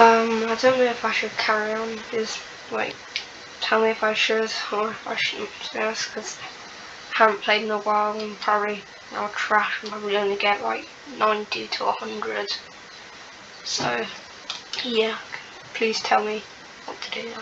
Um, I don't know if I should carry on. Just like, tell me if I should or if I shouldn't. because I haven't played in a while and probably I'll trash and probably only get like 90 to 100. So, yeah, please tell me what to do.